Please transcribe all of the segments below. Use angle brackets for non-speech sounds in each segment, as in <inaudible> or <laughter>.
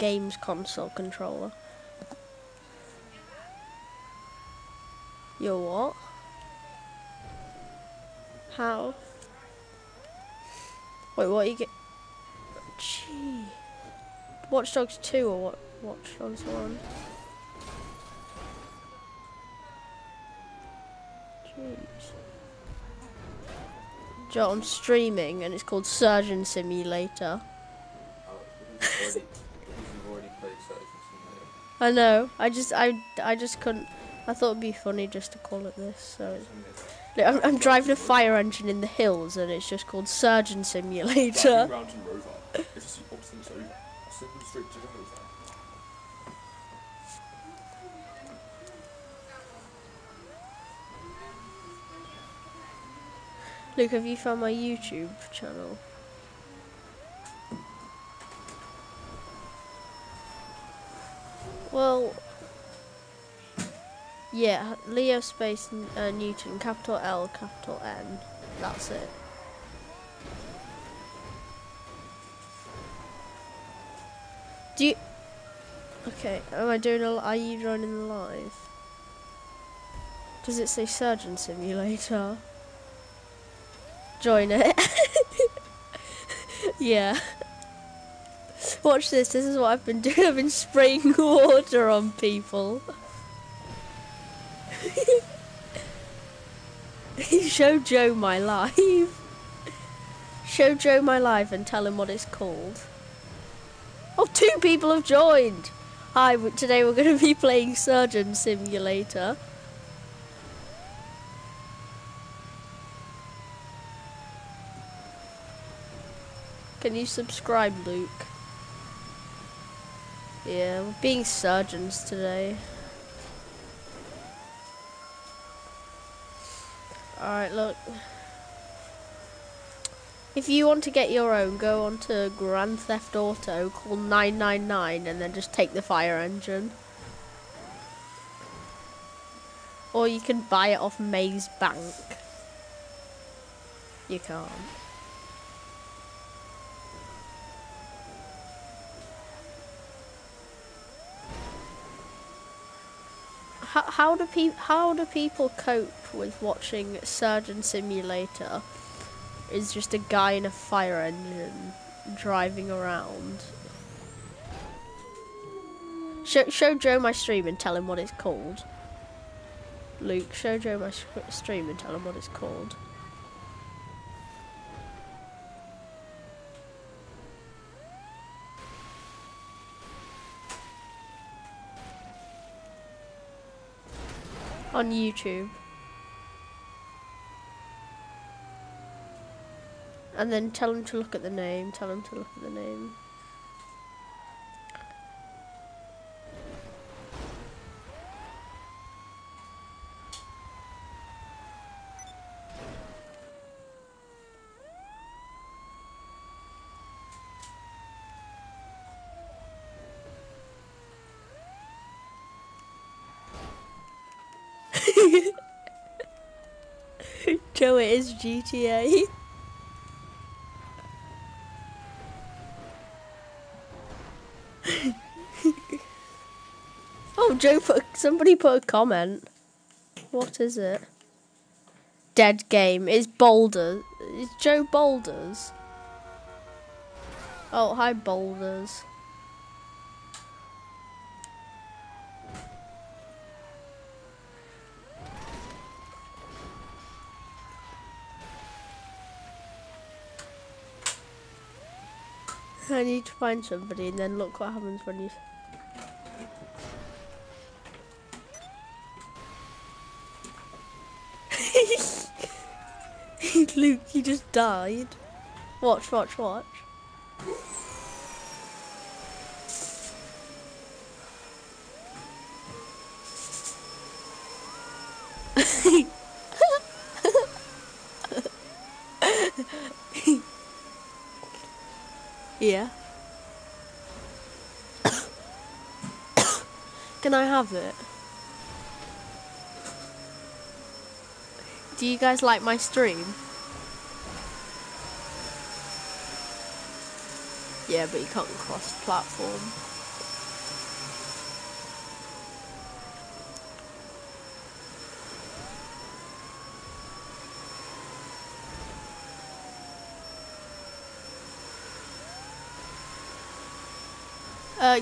games console controller. Your what? How? Wait, what you get? Gee. Watch Dogs 2 or what? Watch Dogs 1? Jeez. Joe, I'm streaming and it's called Surgeon Simulator. I know. I just, I, I just couldn't. I thought it'd be funny just to call it this. So, Look, I'm, I'm driving a fire engine in the hills and it's just called Surgeon Simulator. Luke, <laughs> have you found my YouTube channel? Well, yeah, Leo space uh, Newton, capital L, capital N. That's it. Do you? Okay, am I doing a? Are you the live? Does it say Surgeon Simulator? Join it. <laughs> yeah. <laughs> Watch this. This is what I've been doing. <laughs> I've been spraying <laughs> water on people. Show Joe my live. Show Joe my live and tell him what it's called. Oh, two people have joined. Hi, today we're going to be playing Surgeon Simulator. Can you subscribe, Luke? Yeah, we're being surgeons today. Alright, look. If you want to get your own, go on to Grand Theft Auto, call 999, and then just take the fire engine. Or you can buy it off Maze Bank. You can't. How, how do people how do people cope with watching Surgeon Simulator? Is just a guy in a fire engine driving around. Show, show Joe my stream and tell him what it's called. Luke, show Joe my stream and tell him what it's called. On YouTube. And then tell them to look at the name, tell them to look at the name. <laughs> Joe, it is GTA. <laughs> oh, Joe put somebody put a comment. What is it? Dead game. It's Boulder. It's Joe Boulders. Oh, hi Boulders. I need to find somebody and then look what happens when you... <laughs> Luke, you just died. Watch, watch, watch. Yeah. Can I have it? Do you guys like my stream? Yeah, but you can't cross platform.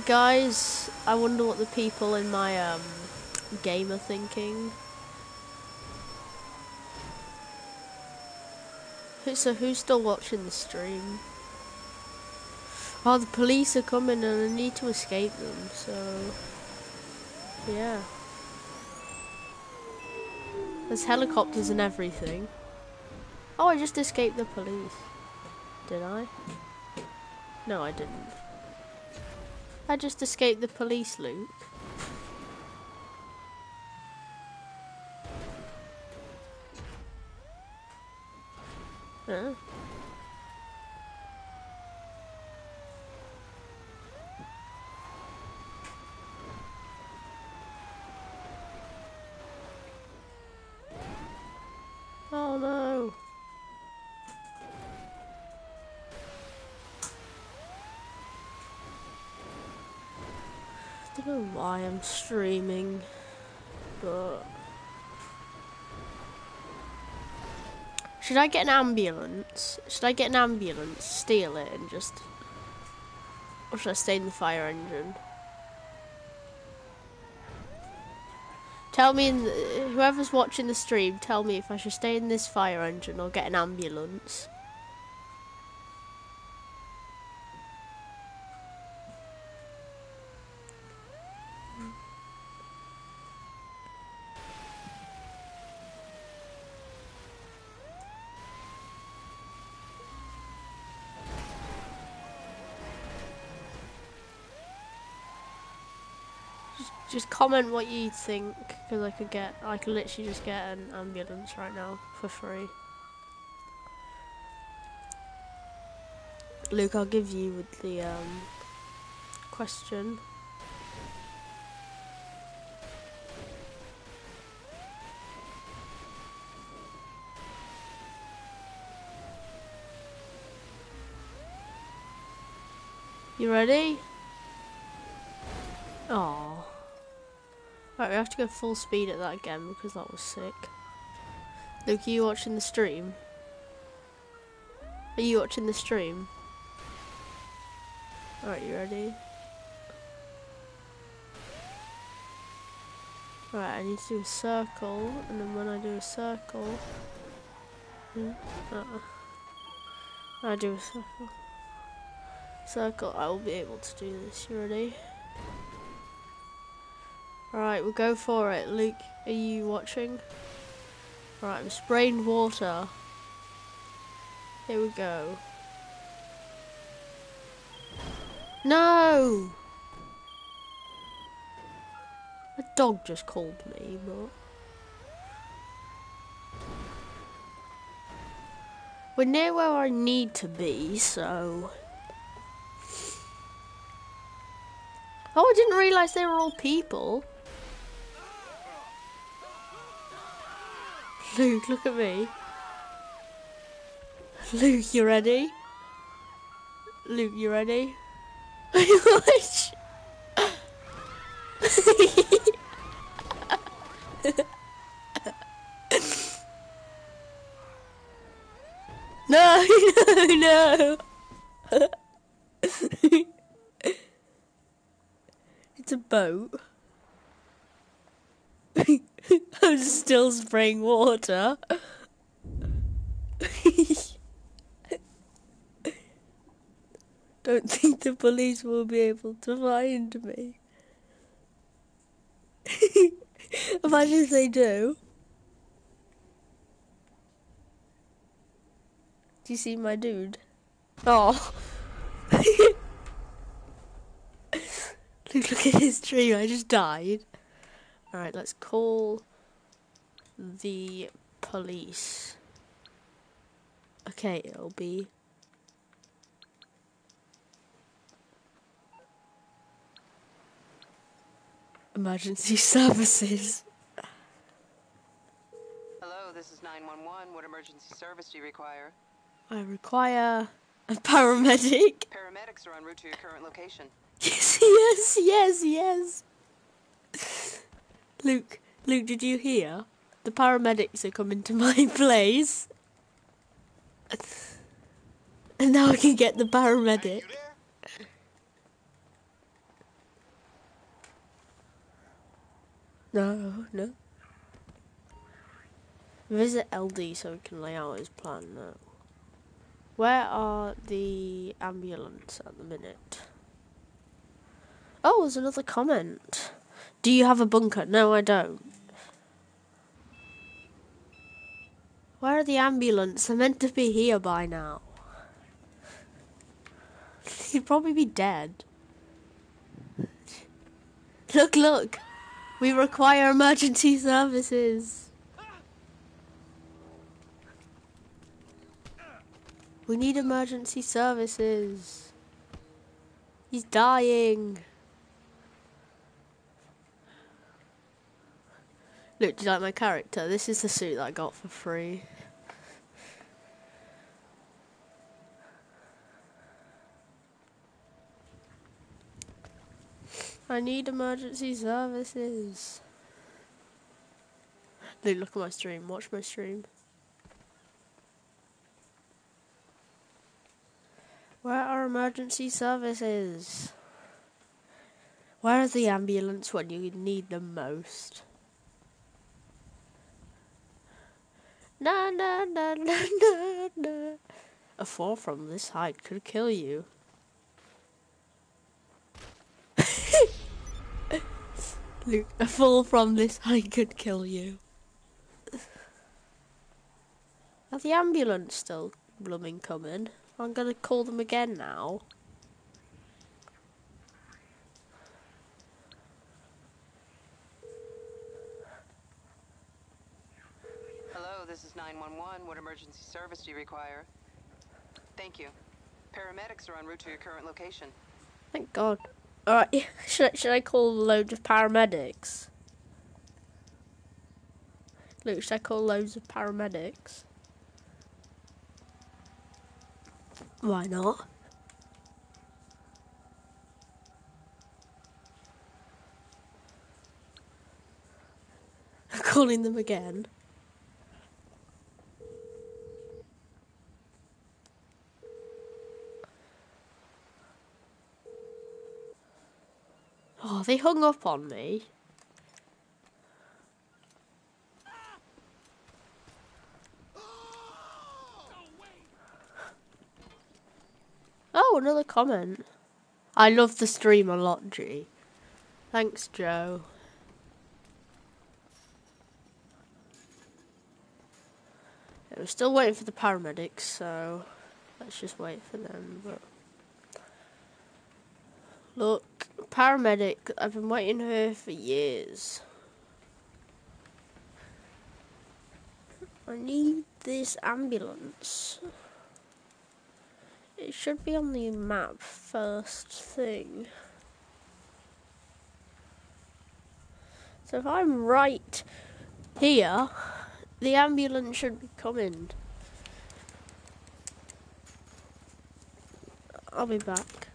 Guys, I wonder what the people in my um, game are thinking. So who's still watching the stream? Oh, the police are coming and I need to escape them, so... Yeah. There's helicopters and everything. Oh, I just escaped the police. Did I? No, I didn't. I just escaped the police, Luke. Huh? Oh no. I don't know why I'm streaming, but... Should I get an ambulance? Should I get an ambulance, steal it, and just... Or should I stay in the fire engine? Tell me, the, whoever's watching the stream, tell me if I should stay in this fire engine or get an ambulance. Just comment what you think, because I could get, I could literally just get an ambulance right now for free. Luke, I'll give you with the um, question. You ready? Oh. Right, we have to go full speed at that again because that was sick. Luke, are you watching the stream? Are you watching the stream? Alright, you ready? Right, I need to do a circle, and then when I do a circle... -uh. I do a circle. Circle, I will be able to do this. You ready? Alright, we'll go for it. Luke, are you watching? Right, I'm spraying water. Here we go. No! A dog just called me, but... We're near where I need to be, so... Oh, I didn't realise they were all people. Luke, look at me. Luke, you ready? Luke, you ready? <laughs> no, no, no. <laughs> it's a boat. <laughs> I'm still spraying water. Don't think the police will be able to find me. <laughs> Imagine if they do. Do you see my dude? Oh. <laughs> look, look at his tree, I just died. Alright, let's call the police. Okay, it'll be emergency <laughs> services. Hello, this is 911. What emergency service do you require? I require a paramedic. Paramedics are en route to your current location. <laughs> Yes, yes, yes, yes. Luke, Luke, did you hear? The paramedics are coming to <laughs> my place. And now I can get the paramedic. No, no. Visit LD so we can lay out his plan now. Where are the ambulance at the minute? Oh, there's another comment. Do you have a bunker? No, I don't. Where are the ambulance? They're meant to be here by now. He'd probably be dead. Look, look. We require emergency services. We need emergency services. He's dying. Look, do you like my character? This is the suit that I got for free. I need emergency services. Dude, look at my stream. Watch my stream. Where are emergency services? Where is the ambulance when you need them most? Na na na na <laughs> na na. A fall from this height could kill you. Luke, a fall from this height could kill you. Are the ambulance still blooming coming? I'm gonna call them again now. Hello, this is 911. What emergency service do you require? Thank you. Paramedics are en route to your current location. Thank God. Alright, <laughs> should, I- should I call loads of paramedics? Luke, should I call loads of paramedics? Why not? <laughs> Calling them again. Oh, they hung up on me. Oh, another comment. I love the stream a lot, G. Thanks, Joe. We're still waiting for the paramedics, so let's just wait for them. But look, paramedic, I've been waiting here for years. I need this ambulance. It should be on the map first thing. So if I'm right here, the ambulance should be coming. I'll be back.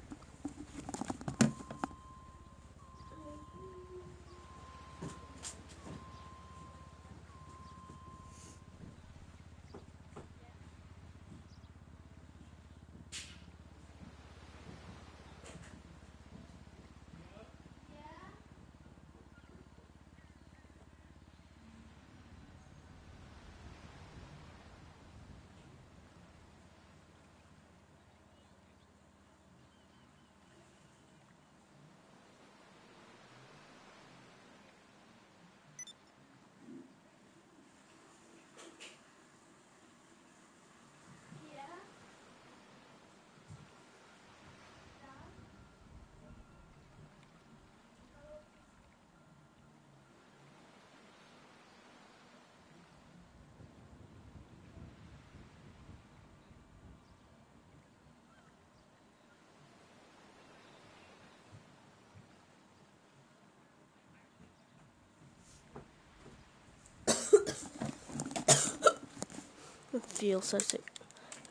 I feel so sick.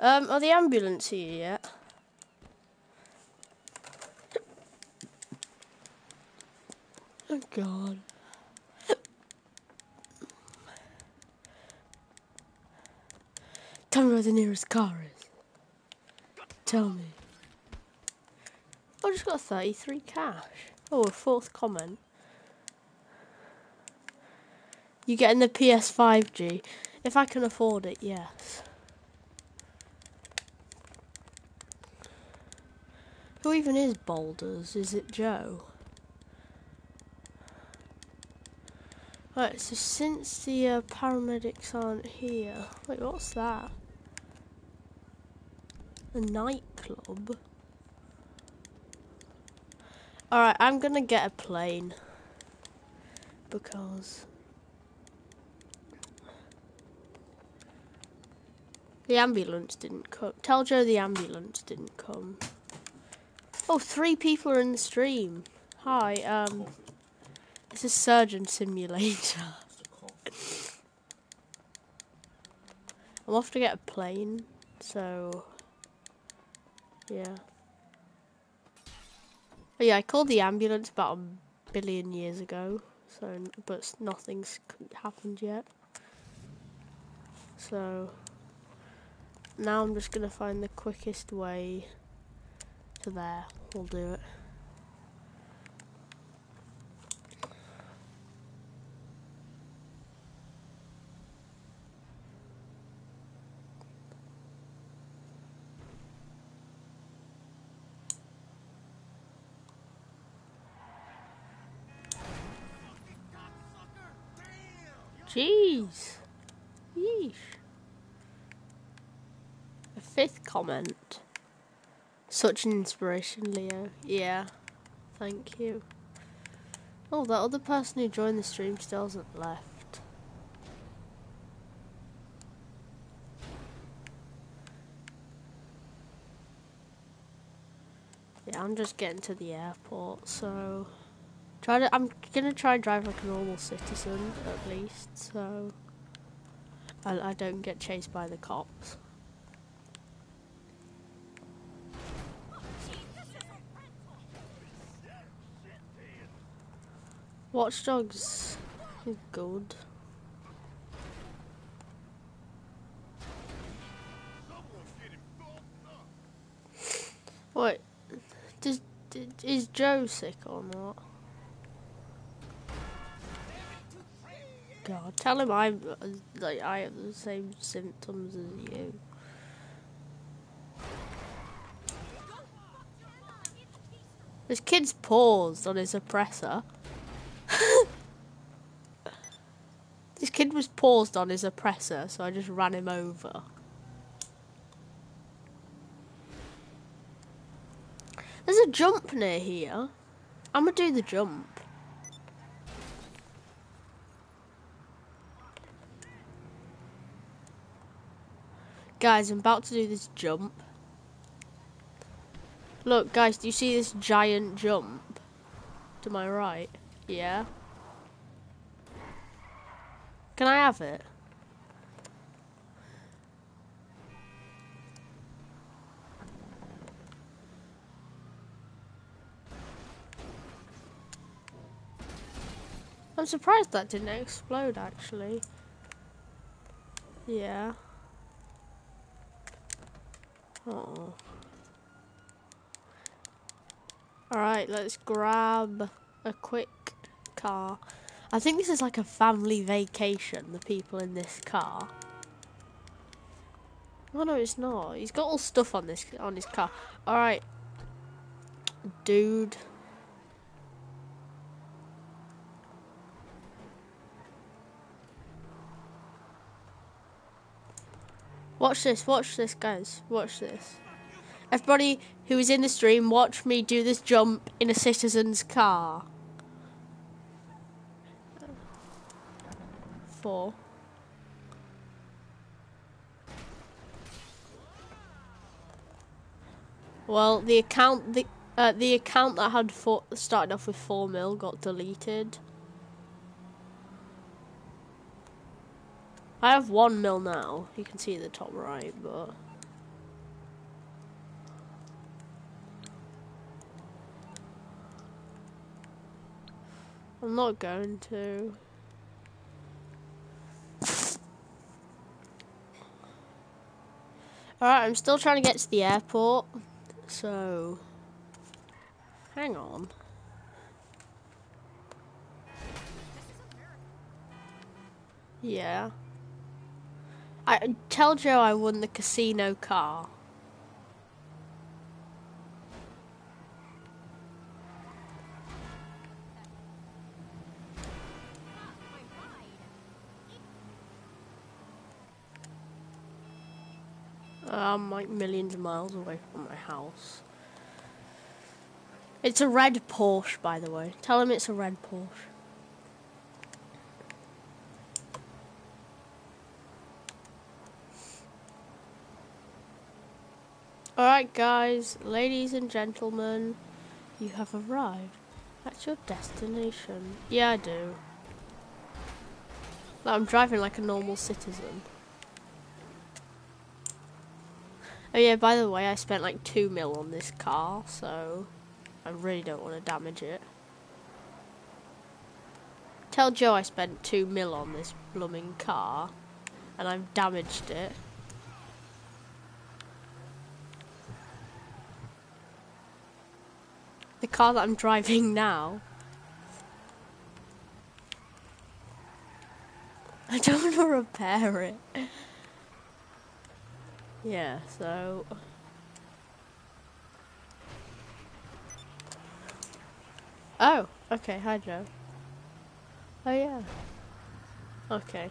Um, are the ambulance here yet? Oh God. Tell me where the nearest car is. Tell me. I just got 33 cash. Oh, a fourth comment. You getting the PS5G? If I can afford it, yes. Who even is Boulders? Is it Joe? Right, so since the uh, paramedics aren't here... Wait, what's that? A nightclub? Alright, I'm gonna get a plane. Because... The ambulance didn't come. Tell Joe the ambulance didn't come. Oh, three people are in the stream. Hi, um... This is Surgeon Simulator. I'm off to get a plane, so... Yeah. But yeah, I called the ambulance about a billion years ago, so but nothing's happened yet. So now I'm just gonna find the quickest way to there. We'll do it. Jeez. Yeesh. A fifth comment. Such an inspiration, Leo. Yeah. Thank you. Oh, that other person who joined the stream still hasn't left. Yeah, I'm just getting to the airport, so... Try to. I'm gonna try and drive like a normal citizen at least, so I, I don't get chased by the cops. Watch Dogs good. Wait, does, is Joe sick or not? God, tell him I'm like I have the same symptoms as you. This kid's paused on his oppressor. Kid was paused on his oppressor, so I just ran him over. There's a jump near here. I'm gonna do the jump. Guys, I'm about to do this jump. Look, guys, do you see this giant jump? To my right? Yeah? Can I have it? I'm surprised that didn't explode, actually. Yeah. Oh. Alright, let's grab a quick car. I think this is like a family vacation, the people in this car. Oh no, it's not. He's got all stuff on this on his car. Alright. Dude. Watch this, watch this, guys. Watch this. Everybody who is in the stream, watch me do this jump in a citizen's car. Four. Well, the account the uh, the account that had four, started off with four mil got deleted. I have one mil now. You can see the top right, but... I'm not going to. Alright, I'm still trying to get to the airport. So... Hang on. Yeah. I tell Joe I won the casino car. I'm like millions of miles away from my house. It's a red Porsche, by the way. Tell him it's a red Porsche. Alright, guys, ladies and gentlemen, you have arrived at your destination. Yeah, I do. Like, I'm driving like a normal citizen. Oh yeah, by the way, I spent like 2 mil on this car, so I really don't want to damage it. Tell Joe I spent 2 mil on this blooming car, and I've damaged it. The car that I'm driving now. I don't <laughs> want to repair it. Yeah, so... Oh, okay, hi Joe. Oh yeah. Okay.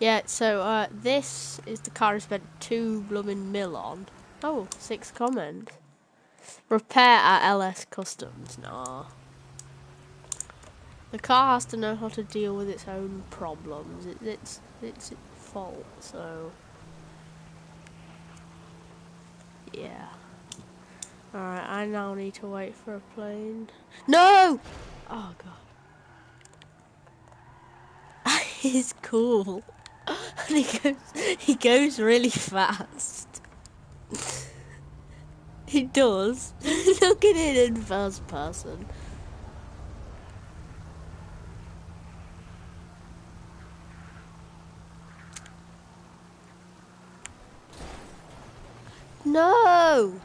Yeah, so uh, this is the car I spent two blooming mil on. Oh, six comments. Repair at LS Customs. Nah. The car has to know how to deal with its own problems. It, it's it's its fault, so yeah. Alright, I now need to wait for a plane. No! Oh god. <laughs> He's cool. And <laughs> he goes he goes really fast. <laughs> he does. Look at it in first person. No!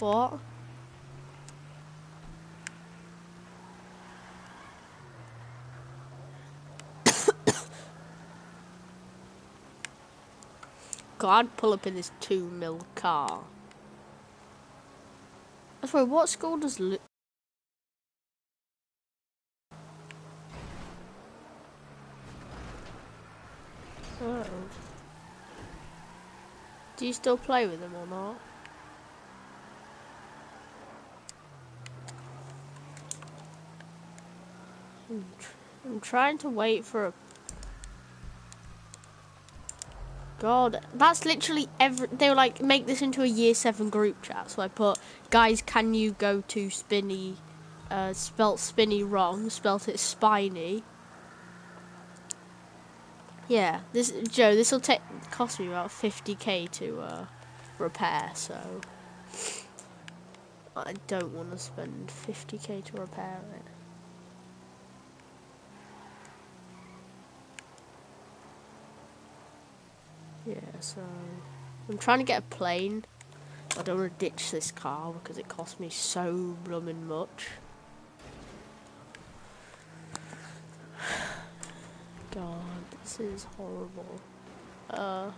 What? <coughs> God, pull up in this two mil car. That's why. What school does Lu Oh. Do you still play with them or not? I'm, tr I'm trying to wait for a... God, that's literally every... They were like, make this into a year 7 group chat. So I put, guys, can you go to Spinny... Uh, spelt Spinny wrong, spelt it Spiny. Yeah, this Joe, this will take cost me about 50k to uh, repair, so I don't want to spend 50k to repair it. Yeah, so I'm trying to get a plane. I don't want to ditch this car because it cost me so blooming much. <sighs> God. This is horrible. Uh,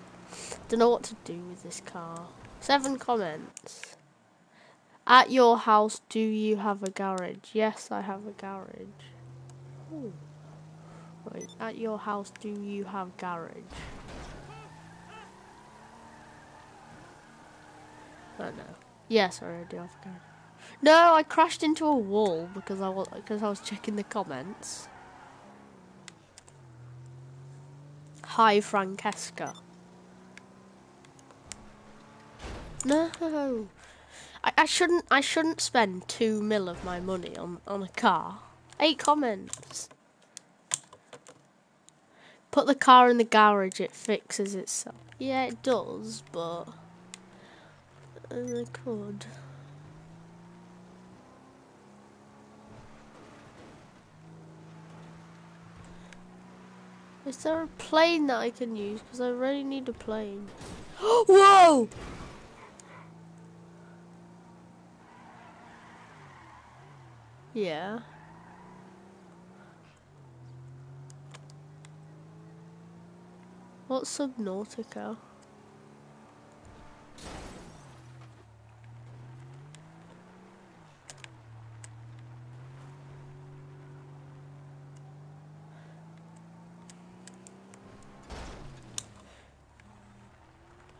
don't know what to do with this car. Seven comments. At your house, do you have a garage? Yes, I have a garage. Ooh. Wait, at your house, do you have garage? Oh no. Yes, I do have a garage. No, I crashed into a wall because I was because I was checking the comments. Hi, Francesca. No. I, I shouldn't I shouldn't spend two mil of my money on, on a car. Eight comments. Put the car in the garage, it fixes itself. Yeah, it does, but I could. Is there a plane that I can use? Because I really need a plane. <gasps> Whoa! Yeah. What's Subnautica?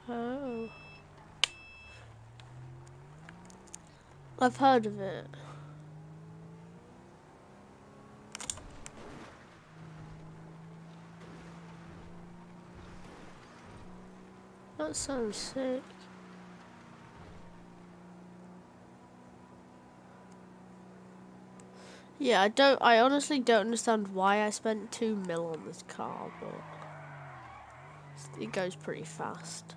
Oh. I've heard of it. That sounds sick. Yeah, I don't. I honestly don't understand why I spent two mil on this car, but it goes pretty fast.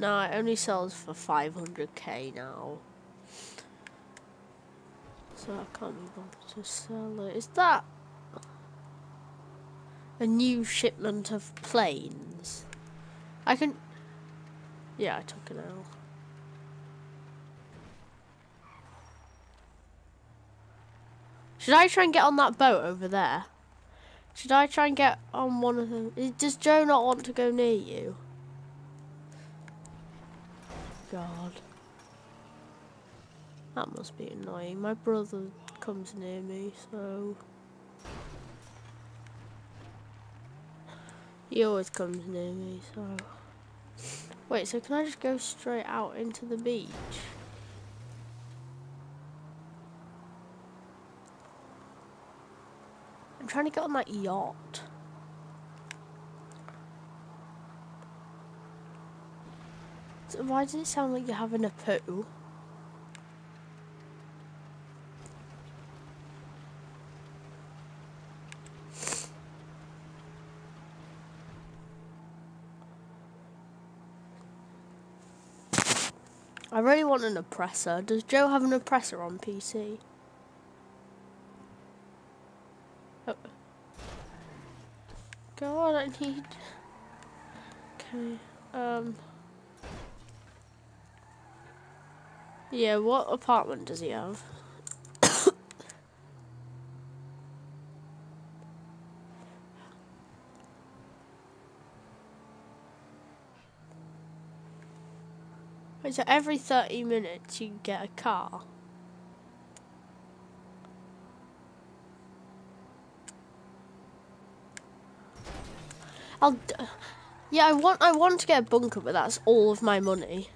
No, it only sells for 500k now. So I can't be bothered to sell it. Is that a new shipment of planes? I can. Yeah, I took an L. Should I try and get on that boat over there? Should I try and get on one of them? Does Joe not want to go near you? God. That must be annoying. My brother comes near me, so... He always comes near me, so... Wait, so can I just go straight out into the beach? I'm trying to get on that yacht. Why does it sound like you're having a poo? I really want an oppressor. Does Joe have an oppressor on PC? Oh. God, I need... Okay, um... Yeah, what apartment does he have? <coughs> Wait, so every 30 minutes you get a car? I'll... Yeah, I want I want to get a bunker, but that's all of my money.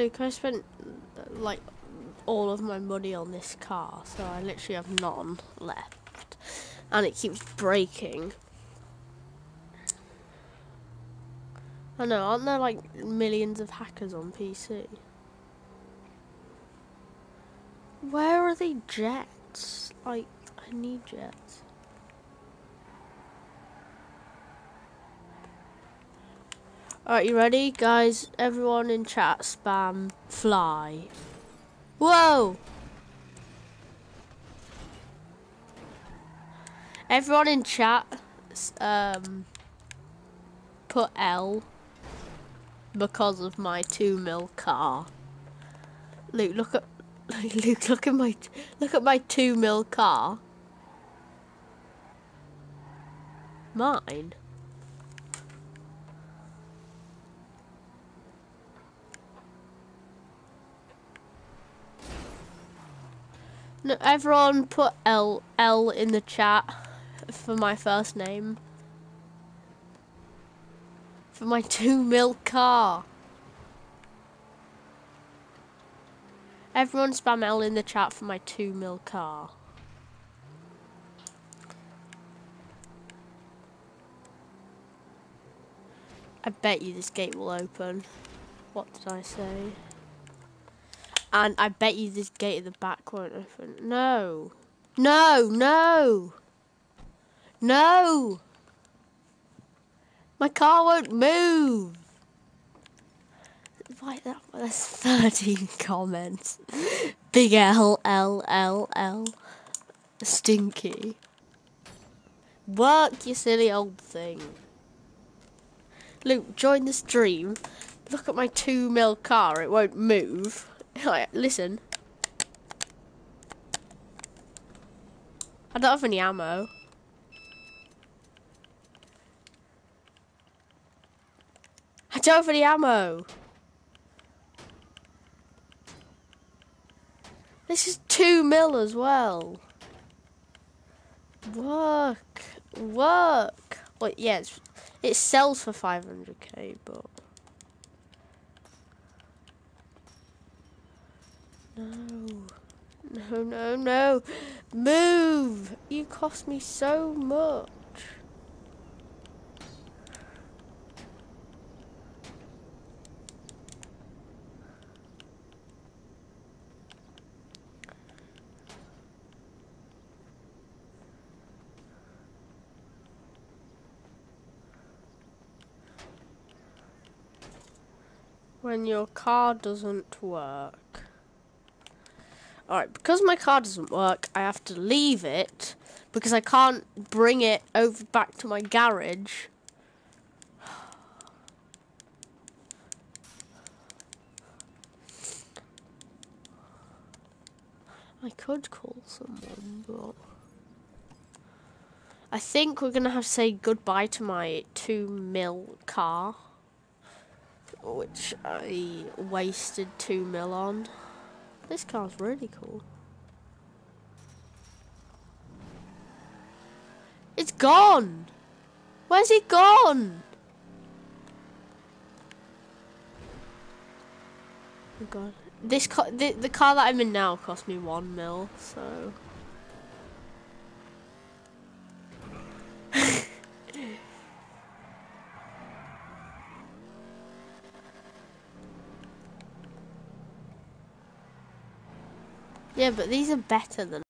Luke, I spent like all of my money on this car, so I literally have none left. And it keeps breaking. I know, aren't there like millions of hackers on PC? Where are the jets? Like, I need jets. Alright, you ready? Guys, everyone in chat spam fly. Whoa! Everyone in chat um, put L because of my two mil car. Luke, look at <laughs> Luke, look at my look at my two mil car. Mine. Everyone put L L in the chat for my first name. For my <laughs> two mil car. Everyone spam L in the chat for my two mil car. I bet you this gate will open. What did I say? And I bet you this gate at the back won't open. No. No, no. No. My car won't move. Why that? There's 13 <laughs> comments. Big L L L L. Stinky. Work, you silly old thing. Luke, join the stream. Look at my two mil car. It won't move. <laughs> Listen. I don't have any ammo. I don't have any ammo. This is two mil as well. Work. Work. Well, yeah, it sells for 500k, but... No. No, no, no. Move! You cost me so much. When your car doesn't work. Alright, because my car doesn't work, I have to leave it because I can't bring it over back to my garage. I could call someone, but I think we're gonna have to say goodbye to my two mil car, which I wasted two mil on. This car's really cool. It's gone! Where's it gone? Oh god. This car, the, the car that I'm in now cost me one mil, so... Yeah, but these are better than.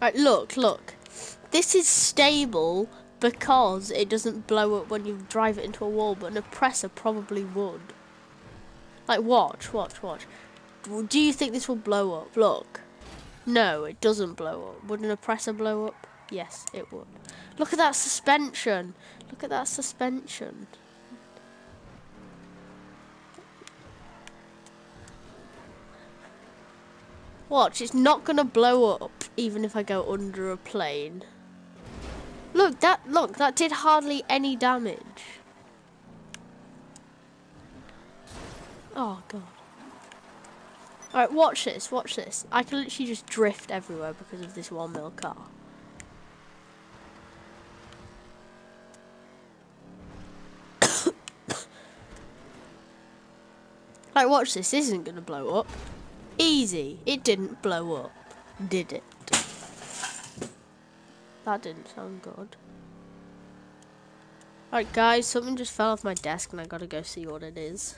Right, look, look. This is stable because it doesn't blow up when you drive it into a wall, but an oppressor probably would. Like, watch, watch, watch. Do you think this will blow up? Look. No, it doesn't blow up. Would an oppressor blow up? Yes, it would. Look at that suspension. Look at that suspension. Watch, it's not gonna blow up even if I go under a plane. Look, that look, that did hardly any damage. Oh god. Alright, watch this, watch this. I can literally just drift everywhere because of this one mil car. Like, watch this. This isn't going to blow up. Easy. It didn't blow up. Did it? That didn't sound good. Alright, guys. Something just fell off my desk and I got to go see what it is.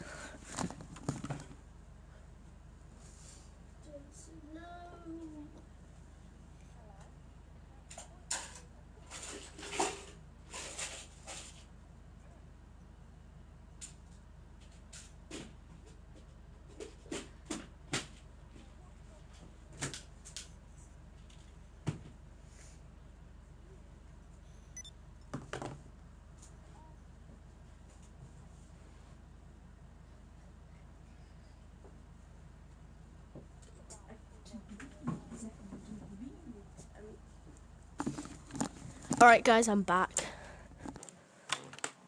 Alright guys, I'm back.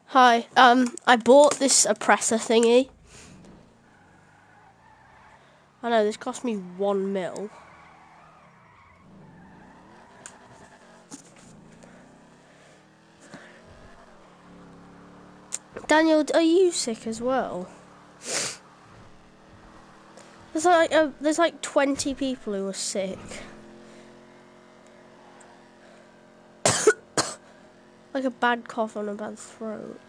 Hi, um, I bought this oppressor thingy. I know, this cost me one mil. Daniel, are you sick as well? There's like uh, there's like 20 people who are sick. Like a bad cough on a bad throat.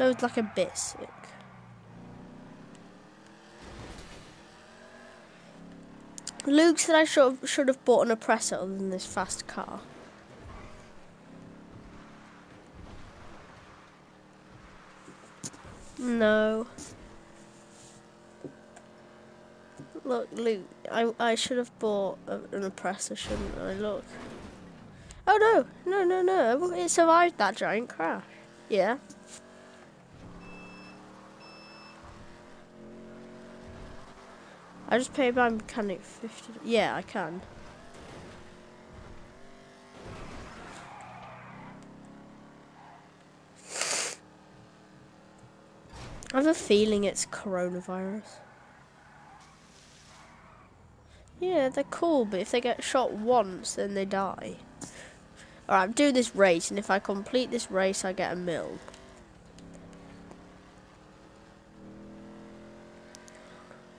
No, it's like a bit sick. Luke said I should have, should have bought an oppressor other than this fast car. No. Look, Luke, I, I should have bought a, an oppressor, shouldn't I? Look. Oh no, no, no, no. It survived that giant crash. Yeah. I just paid my mechanic 50. Yeah, I can. I have a feeling it's coronavirus. Yeah, they're cool, but if they get shot once, then they die. Alright, I'm doing this race, and if I complete this race, I get a mill.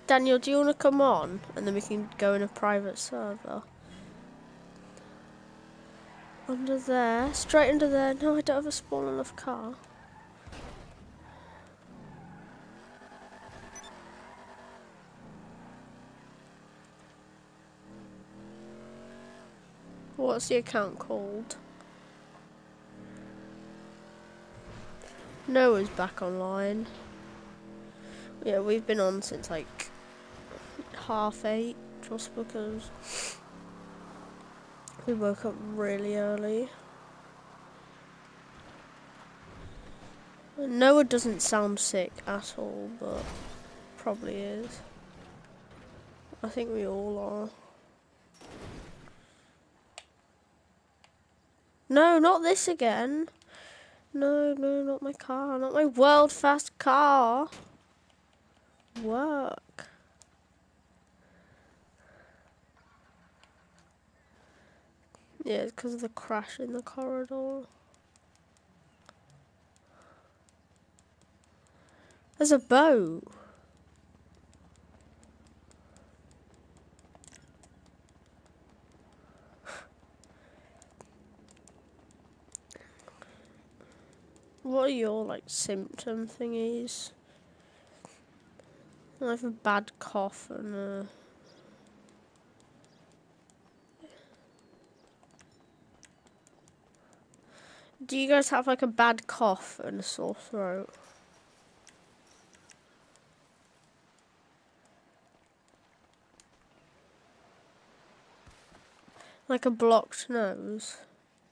Daniel, do you want to come on? And then we can go in a private server. Under there. Straight under there. No, I don't have a small enough car. What's the account called? Noah's back online. Yeah, we've been on since like half eight, just because we woke up really early. Noah doesn't sound sick at all, but probably is. I think we all are. No, not this again. No, no, not my car. Not my world fast car. Work. Yeah, it's because of the crash in the corridor. There's a boat. Your like symptom thingies? I have a bad cough and uh Do you guys have like a bad cough and a sore throat? Like a blocked nose?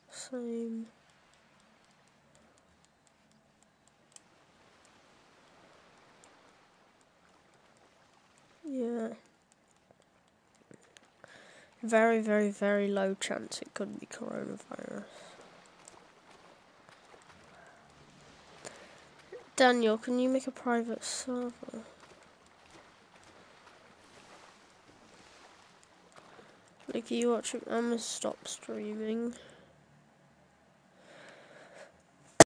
Same. Yeah. Very, very, very low chance it could be coronavirus. Daniel, can you make a private server? Like, you watching? I'm gonna stop streaming.